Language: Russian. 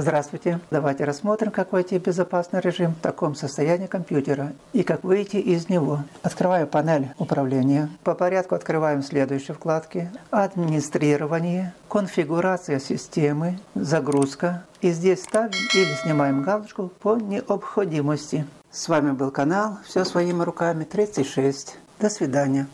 Здравствуйте. Давайте рассмотрим, как войти в безопасный режим в таком состоянии компьютера и как выйти из него. Открываю панель управления. По порядку открываем следующие вкладки. Администрирование, конфигурация системы, загрузка. И здесь ставим или снимаем галочку по необходимости. С вами был канал «Все своими руками 36». До свидания.